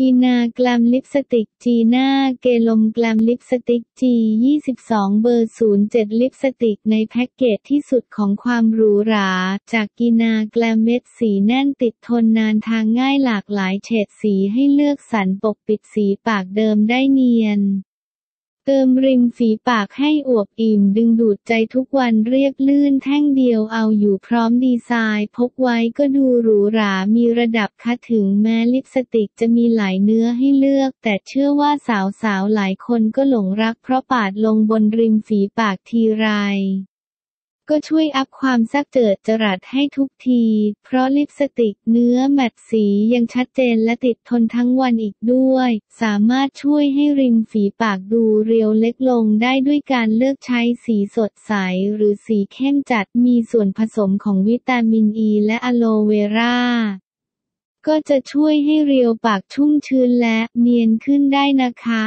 กีนาแกลมลิปสติกจีน่าเกลมแกลมลิปสติกจี22 เบอร์ 07 ลิปสติกในแพ็กเกจที่สุดของความหรูหรา จากกีนาแกลมเม็ดสีแน่นติดทนนานทางง่ายหลากหลายเฉดสีให้เลือกสรรปกปิดสีปากเดิมได้เนียน เติมริมฝีปากให้อวบอิ่มดึงดูดใจทุกวันเรียกลื่นแท่งเดียวเอาอยู่พร้อมดีไซน์พกไว้ก็ดูหรูหรามีระดับคะถึงแม้ลิปสติกจะมีหลายเนื้อให้เลือก แต่เชื่อว่าสาวๆหลายคนก็หลงรักเพราะปาดลงบนริมฝีปากทีไร ก็ช่วยอัพความซักเจิดจรัสให้ทุกที เพราะลิปสติกเนื้อแมตสียังชัดเจนและติดทนทั้งวันอีกด้วย สามารถช่วยให้ริมฝีปากดูเรียวเล็กลงได้ด้วยการเลือกใช้สีสดใสหรือสีเข้มจัดมีส่วนผสมของวิตามินอ e ีและอะโลเวราก็จะช่วยให้เรียวปากชุ่มชื้นและเนียนขึ้นได้นะคะ